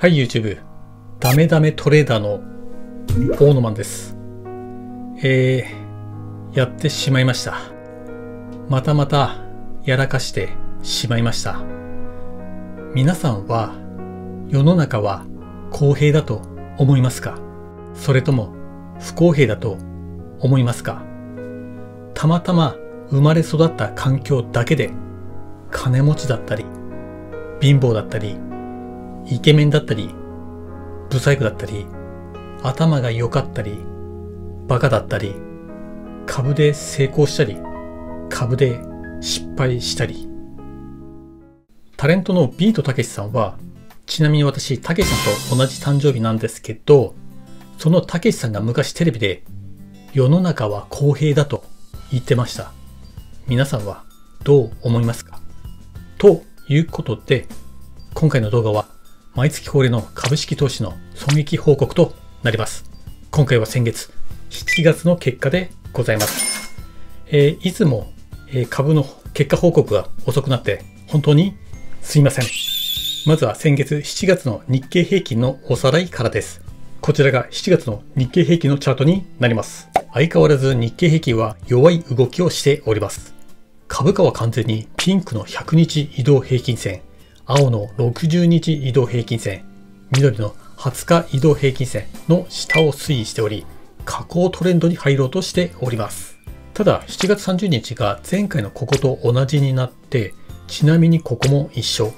はい YouTube ダメダメトレーダーの大野マンです。えー、やってしまいました。またまたやらかしてしまいました。皆さんは世の中は公平だと思いますか？それとも不公平だと思いますか？たまたま生まれ育った環境だけで金持ちだったり貧乏だったりイケメンだったり、ブサイクだったり、頭が良かったり、バカだったり、株で成功したり、株で失敗したり。タレントのビートたけしさんは、ちなみに私、たけしさんと同じ誕生日なんですけど、そのたけしさんが昔テレビで、世の中は公平だと言ってました。皆さんはどう思いますか？ということで、今回の動画は毎月恒例の株式投資の損益報告となります。今回は先月7月の結果でございます。えー、いつも、えー、株の結果報告が遅くなって本当にすいません。まずは先月7月の日経平均のおさらいからです。こちらが7月の日経平均のチャートになります。相変わらず日経平均は弱い動きをしております。株価は完全にピンクの100日移動平均線、青の60日移動平均線、緑の20日移動平均線の下を推移しており、下降トレンドに入ろうとしております。ただ、7月30日が前回のここと同じになって、ちなみにここも一緒。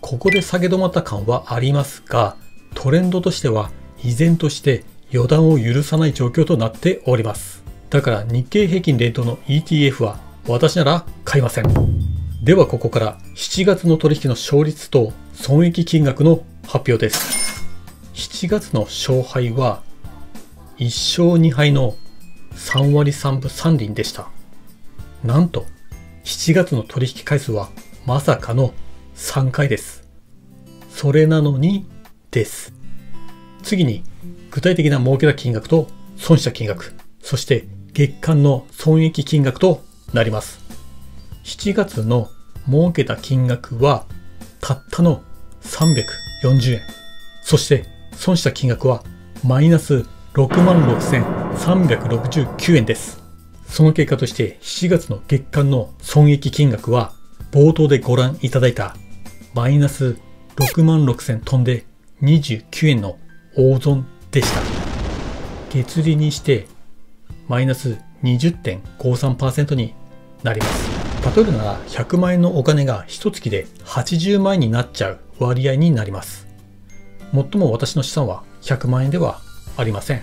ここで下げ止まった感はありますが、トレンドとしては依然として予断を許さない状況となっております。だから日経平均連動の ETF は私なら買いません。ではここから7月の取引の勝率と損益金額の発表です。7月の勝敗は1勝2敗の3割3分3厘でした。なんと7月の取引回数はまさかの3回です。それなのにです。次に具体的な儲けた金額と損した金額、そして月間の損益金額となります。7月の儲けた金額はたったの340円。そして損した金額はマイナス66,369円です。その結果として7月の月間の損益金額は冒頭でご覧いただいたマイナス6万6000飛んで29円の大損でした。月利にしてマイナス20.53%になります。例えるなら100万円のお金が1月で80万円になっちゃう割合になります。もっとも私の資産は100万円ではありません。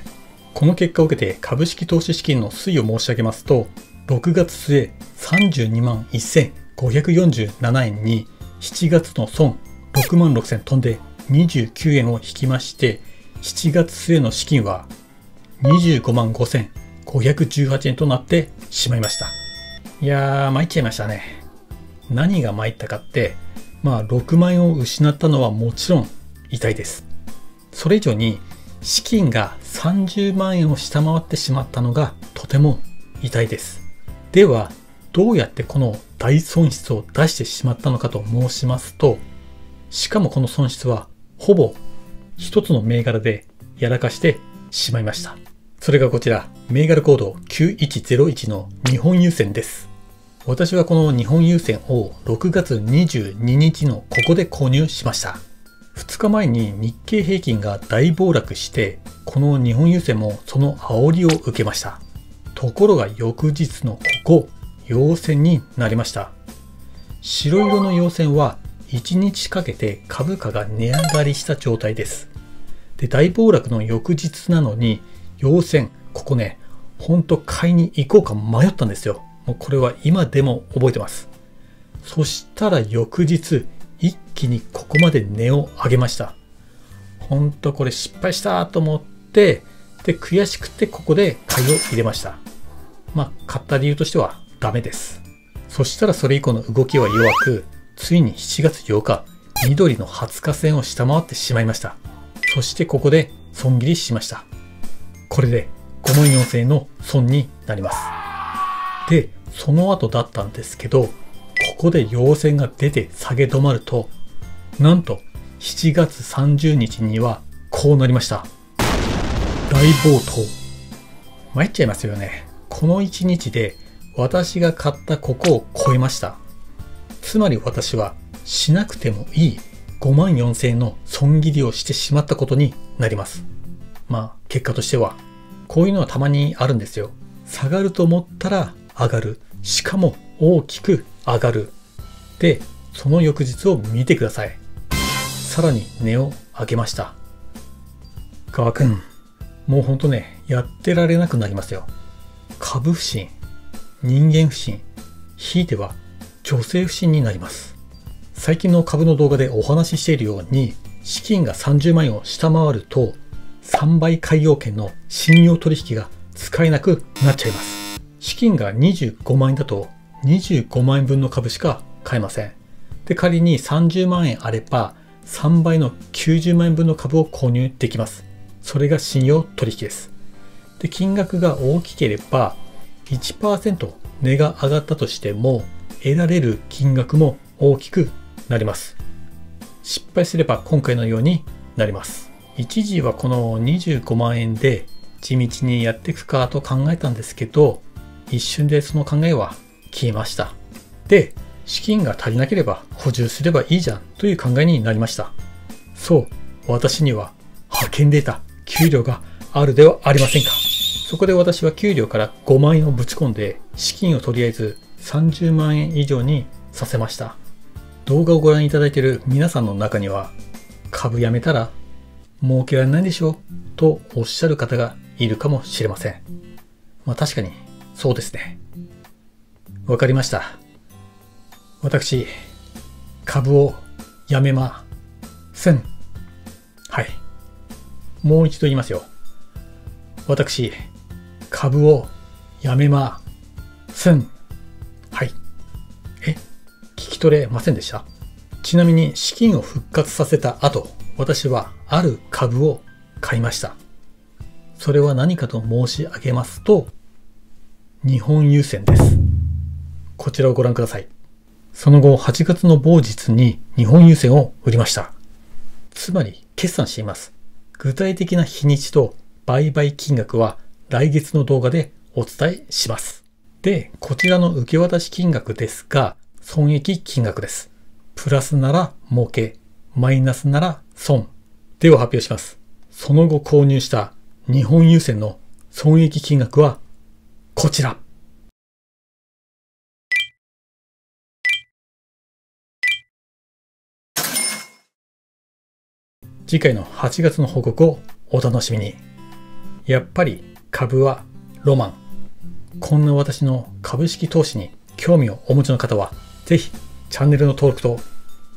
この結果を受けて株式投資資金の推移を申し上げますと、6月末32万1547円に7月の損6万6000飛んで29円を引きまして、7月末の資金は25万5518円となってしまいました。いやー、参っちゃいましたね。何が参ったかって、まあ、6万円を失ったのはもちろん痛いです。それ以上に、資金が30万円を下回ってしまったのがとても痛いです。では、どうやってこの大損失を出してしまったのかと申しますと、しかもこの損失はほぼ一つの銘柄でやらかしてしまいました。それがこちら、銘柄コード9101の日本郵船です。私はこの日本郵船を6月22日のここで購入しました。2日前に日経平均が大暴落して、この日本郵船もその煽りを受けました。ところが翌日のここ、陽線になりました。白色の陽線は1日かけて株価が値上がりした状態です。で、大暴落の翌日なのに陽線、ここね、ほんと買いに行こうか迷ったんですよ。もうこれは今でも覚えてます。そしたら翌日、一気にここまで値を上げました。ほんとこれ失敗したと思って、で、悔しくてここで買いを入れました。まあ、買った理由としてはダメです。そしたらそれ以降の動きは弱く、ついに7月8日、緑の20日線を下回ってしまいました。そしてここで損切りしました。これで5万4000円の損になります。で、その後だったんですけど、ここで陽線が出て下げ止まると、なんと7月30日にはこうなりました。大暴騰。参っちゃいますよね。この1日で私が買ったここを超えました。つまり私はしなくてもいい5万4000円の損切りをしてしまったことになります。まあ結果としてはこういうのはたまにあるんですよ。下がると思ったら上がる。しかも大きく上がる。で、その翌日を見てください。さらに値を上げました。川くん、もうほんとね、やってられなくなりますよ。株不信、人間不信、ひいては女性不信になります。最近の株の動画でお話ししているように、資金が30万円を下回ると、3倍海洋圏の信用取引が使えなくなっちゃいます。資金が25万円だと25万円分の株しか買えません。で、仮に30万円あれば3倍の90万円分の株を購入できます。それが信用取引です。で、金額が大きければ1%値が上がったとしても得られる金額も大きくなります。失敗すれば今回のようになります。一時はこの25万円で地道にやっていくかと考えたんですけど、一瞬でその考えは消えました。で、資金が足りなければ補充すればいいじゃんという考えになりました。そう、私には派遣データ、給料があるではありませんか。そこで私は給料から5万円をぶち込んで資金をとりあえず30万円以上にさせました。動画をご覧いただいている皆さんの中には株やめたら儲けられないでしょ?うとおっしゃる方がいるかもしれません。まあ確かにそうですね。わかりました。私、株をやめません。はい。もう一度言いますよ。私、株をやめません。はい。え聞き取れませんでした？ちなみに資金を復活させた後、私はある株を買いました。それは何かと申し上げますと、日本郵船です。こちらをご覧ください。その後、8月の某日に日本郵船を売りました。つまり、決算しています。具体的な日にちと売買金額は来月の動画でお伝えします。で、こちらの受け渡し金額ですが、損益金額です。プラスなら儲け、マイナスなら損でを発表します。その後購入した日本郵船の損益金額はこちら。次回の8月の報告をお楽しみに。やっぱり株はロマン。こんな私の株式投資に興味をお持ちの方は、ぜひチャンネルの登録と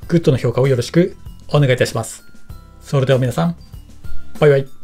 グッドの評価をよろしくお願いいたします。それでは皆さん、バイバイ。